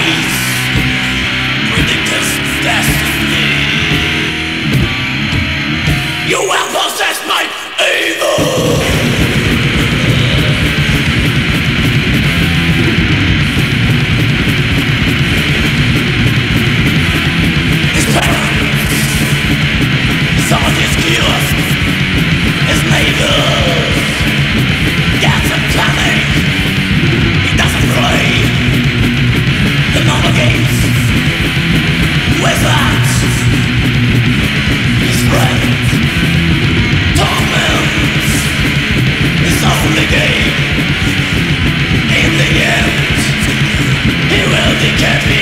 Some of these destiny you will possess my evil his his his can't be